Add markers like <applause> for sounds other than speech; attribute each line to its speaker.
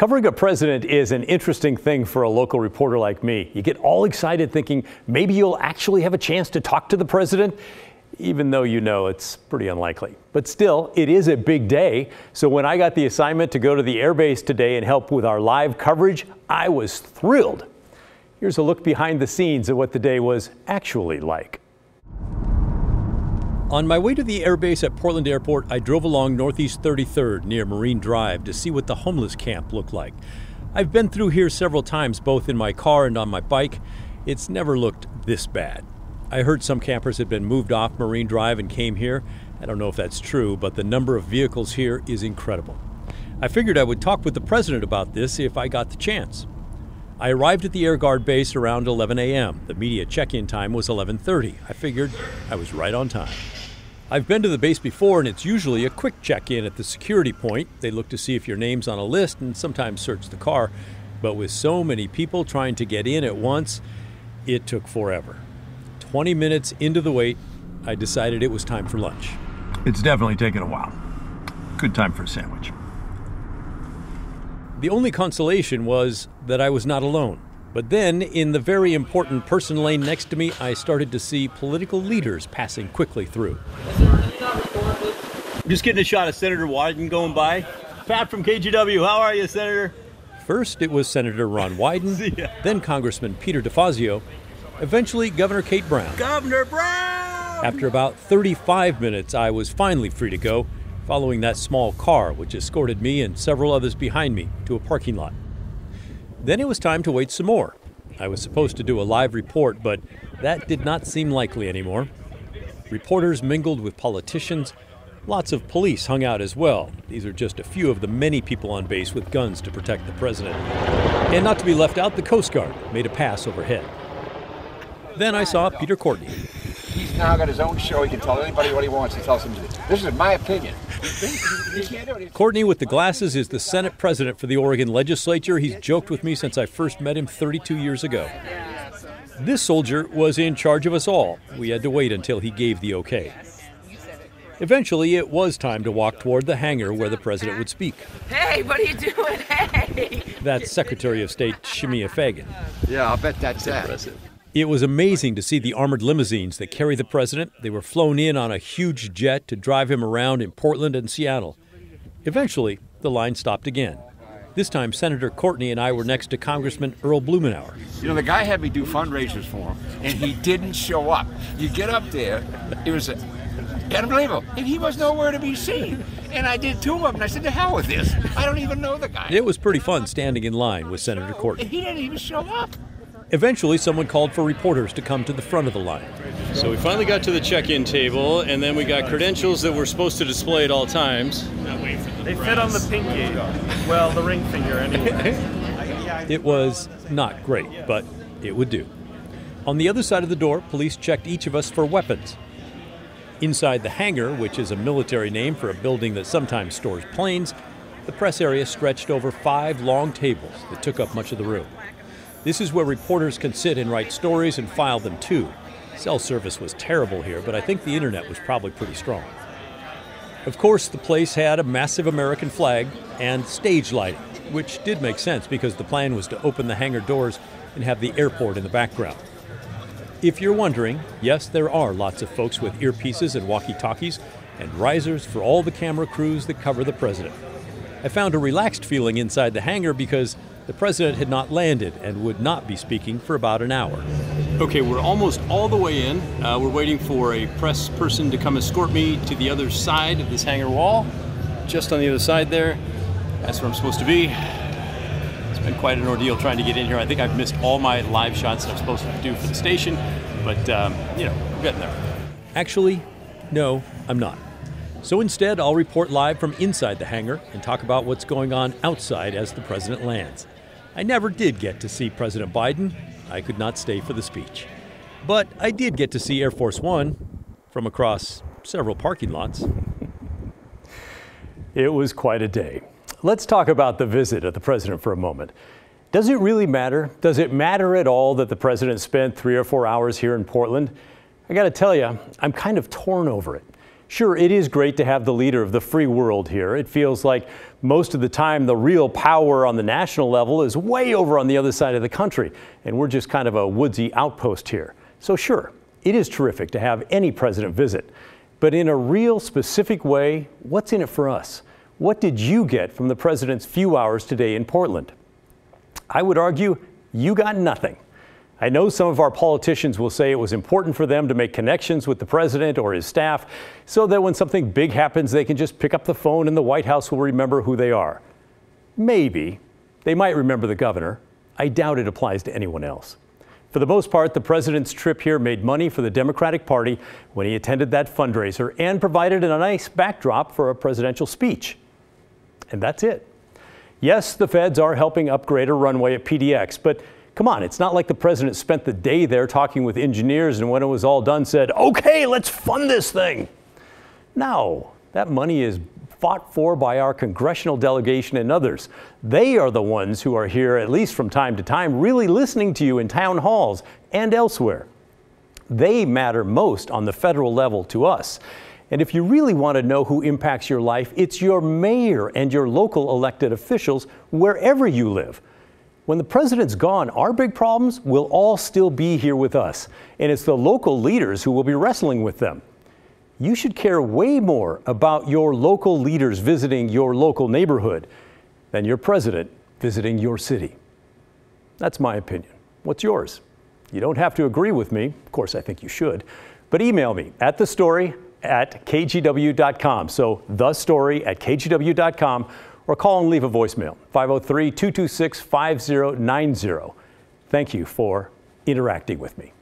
Speaker 1: Covering a president is an interesting thing for a local reporter like me. You get all excited thinking maybe you'll actually have a chance to talk to the president, even though you know it's pretty unlikely. But still, it is a big day. So when I got the assignment to go to the airbase today and help with our live coverage, I was thrilled. Here's a look behind the scenes at what the day was actually like. On my way to the airbase at Portland Airport, I drove along Northeast 33rd near Marine Drive to see what the homeless camp looked like. I've been through here several times, both in my car and on my bike. It's never looked this bad. I heard some campers had been moved off Marine Drive and came here. I don't know if that's true, but the number of vehicles here is incredible. I figured I would talk with the president about this if I got the chance. I arrived at the Air Guard base around 11 a.m. The media check-in time was 11:30. I figured I was right on time. I've been to the base before, and it's usually a quick check in at the security point. They look to see if your name's on a list and sometimes search the car. But with so many people trying to get in at once, it took forever. 20 minutes into the wait, I decided it was time for lunch.
Speaker 2: It's definitely taken a while. Good time for a sandwich.
Speaker 1: The only consolation was that I was not alone. But then, in the very important person lane next to me, I started to see political leaders passing quickly through.
Speaker 3: Just getting a shot of Senator Wyden going by. Pat from KGW, how are you, Senator?
Speaker 1: First, it was Senator Ron Wyden, <laughs> then Congressman Peter DeFazio, eventually Governor Kate Brown.
Speaker 3: Governor Brown!
Speaker 1: After about 35 minutes, I was finally free to go, following that small car which escorted me and several others behind me to a parking lot. Then it was time to wait some more. I was supposed to do a live report, but that did not seem likely anymore. Reporters mingled with politicians. Lots of police hung out as well. These are just a few of the many people on base with guns to protect the president. And not to be left out, the Coast Guard made a pass overhead. Then I saw Peter Courtney.
Speaker 4: He's now got his own show. He can tell anybody what he wants. He tells him, this is my opinion.
Speaker 1: Courtney with the glasses is the Senate president for the Oregon legislature. He's joked with me since I first met him 32 years ago. This soldier was in charge of us all. We had to wait until he gave the okay. Eventually, it was time to walk toward the hangar where the president would speak.
Speaker 5: Hey, what are you doing? Hey!
Speaker 1: That's Secretary of State Shemia Fagan.
Speaker 4: Yeah, I'll bet that's that.
Speaker 1: It was amazing to see the armored limousines that carry the president. They were flown in on a huge jet to drive him around in Portland and Seattle. Eventually, the line stopped again. This time, Senator Courtney and I were next to Congressman Earl Blumenauer.
Speaker 4: You know, the guy had me do fundraisers for him, and he didn't show up. You get up there, it was unbelievable, and he was nowhere to be seen. And I did two of them, and I said, to hell with this. I don't even know the guy.
Speaker 1: It was pretty fun standing in line with Senator Courtney.
Speaker 4: He didn't even show up.
Speaker 1: Eventually, someone called for reporters to come to the front of the line.
Speaker 6: So we finally got to the check-in table, and then we got credentials that we're supposed to display at all times.
Speaker 7: They fit on the pinky. Well, the ring finger, anyway. <laughs>
Speaker 1: It was not great, but it would do. On the other side of the door, police checked each of us for weapons. Inside the hangar, which is a military name for a building that sometimes stores planes, the press area stretched over five long tables that took up much of the room. This is where reporters can sit and write stories and file them too. Cell service was terrible here, but I think the internet was probably pretty strong. Of course, the place had a massive American flag and stage lighting, which did make sense because the plan was to open the hangar doors and have the airport in the background. If you're wondering, yes, there are lots of folks with earpieces and walkie talkies and risers for all the camera crews that cover the president. I found a relaxed feeling inside the hangar because the president had not landed and would not be speaking for about an hour.
Speaker 6: Okay, we're almost all the way in. Uh, we're waiting for a press person to come escort me to the other side of this hangar wall. Just on the other side there. That's where I'm supposed to be. It's been quite an ordeal trying to get in here. I think I've missed all my live shots that I'm supposed to do for the station, but um, you know, we're getting there.
Speaker 1: Actually, no, I'm not. So instead, I'll report live from inside the hangar and talk about what's going on outside as the president lands. I never did get to see President Biden. I could not stay for the speech. But I did get to see Air Force One from across several parking lots. <laughs> It was quite a day. Let's talk about the visit of the president for a moment. Does it really matter? Does it matter at all that the president spent three or four hours here in Portland? I got to tell you, I'm kind of torn over it. Sure, it is great to have the leader of the free world here. It feels like most of the time the real power on the national level is way over on the other side of the country, and we're just kind of a woodsy outpost here. So, sure, it is terrific to have any president visit. But in a real specific way, what's in it for us? What did you get from the president's few hours today in Portland? I would argue you got nothing. I know some of our politicians will say it was important for them to make connections with the president or his staff so that when something big happens, they can just pick up the phone and the White House will remember who they are. Maybe. They might remember the governor. I doubt it applies to anyone else. For the most part, the president's trip here made money for the Democratic Party when he attended that fundraiser and provided a nice backdrop for a presidential speech. And that's it. Yes, the feds are helping upgrade a runway at PDX, but Come on, it's not like the president spent the day there talking with engineers and when it was all done said, okay, let's fund this thing. No, that money is fought for by our congressional delegation and others. They are the ones who are here, at least from time to time, really listening to you in town halls and elsewhere. They matter most on the federal level to us. And if you really want to know who impacts your life, it's your mayor and your local elected officials wherever you live. When the president's gone, our big problems will all still be here with us, and it's the local leaders who will be wrestling with them. You should care way more about your local leaders visiting your local neighborhood than your president visiting your city. That's my opinion. What's yours? You don't have to agree with me. Of course, I think you should. But email me at the story at kgw.com. So, the story at kgw.com or call and leave a voicemail 503 226 5090. Thank you for interacting with me.